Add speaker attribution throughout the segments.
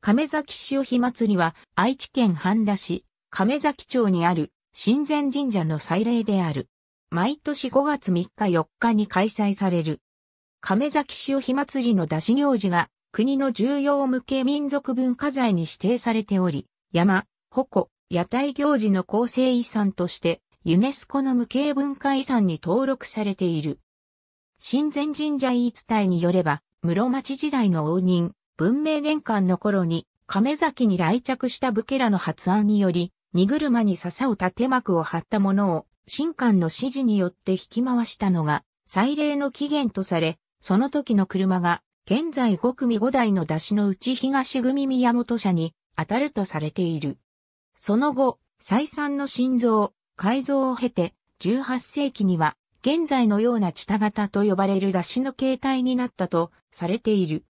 Speaker 1: 亀崎潮火祭りは愛知県半田市亀崎町にある神前神社の祭礼である。毎年5月3日4日に開催される。亀崎潮火祭りの出し行事が国の重要無形民族文化財に指定されており、山、鉾、屋台行事の構成遺産としてユネスコの無形文化遺産に登録されている。神前神社言い伝えによれば、室町時代の応仁、文明年間の頃に亀崎に来着した武家らの発案により、荷車に笹を縦幕を張ったものを、新官の指示によって引き回したのが、祭礼の起源とされ、その時の車が、現在5組5台の出しのうち東組宮本社に当たるとされている。その後、再三の心臓、改造を経て、18世紀には、現在のようなチタ型と呼ばれる出しの形態になったとされている。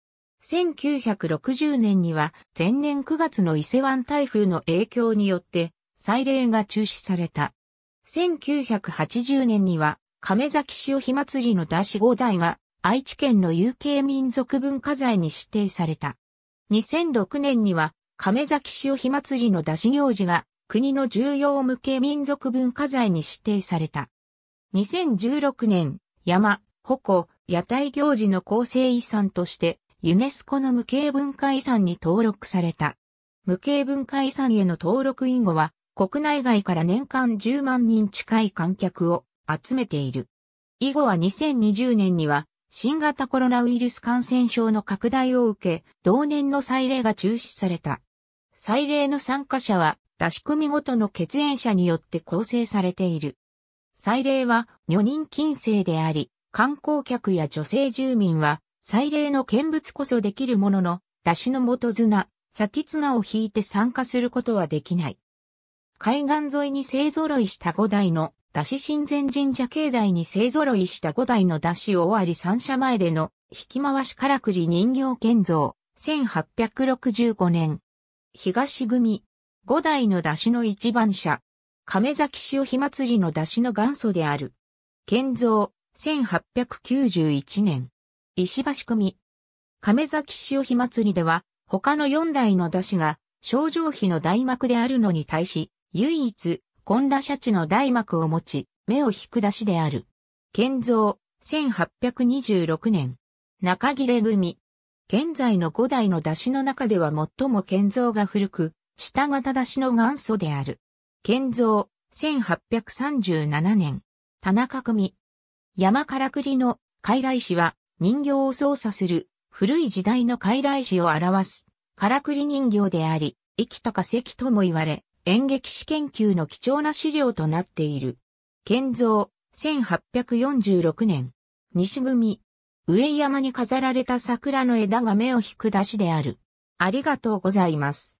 Speaker 1: 1960年には前年9月の伊勢湾台風の影響によって祭礼が中止された。1980年には亀崎潮火祭りの出し5台が愛知県の有形民族文化財に指定された。2006年には亀崎潮火祭りの出し行事が国の重要無形民族文化財に指定された。2016年、山、鉾、屋台行事の構成遺産としてユネスコの無形文化遺産に登録された。無形文化遺産への登録以後は、国内外から年間10万人近い観客を集めている。以後は2020年には、新型コロナウイルス感染症の拡大を受け、同年の祭礼が中止された。祭礼の参加者は、出し組ごとの血縁者によって構成されている。祭礼は、女人禁制であり、観光客や女性住民は、祭礼の見物こそできるものの、出しの元綱、先綱を引いて参加することはできない。海岸沿いに勢揃いした5台の出し神前神社境内に勢揃いした5台の出し終わり三社前での引き回しからくり人形建造、1865年。東組、5台の出しの一番車、亀崎潮火祭りの出しの元祖である。建造、1891年。石橋組。亀崎潮火祭りでは、他の4台の出汁が、症状費の大幕であるのに対し、唯一、混羅シャチの大幕を持ち、目を引く出汁である。建造、1826年。中切れ組。現在の5台の出汁の中では最も建造が古く、下型出汁の元祖である。建造、1837年。田中組。山からくりの傀儡師は、人形を操作する古い時代の傀儡師を表す、からくり人形であり、生きた化石とも言われ、演劇史研究の貴重な資料となっている。建造、1846年。西組。上山に飾られた桜の枝が目を引く出しである。ありがとうございます。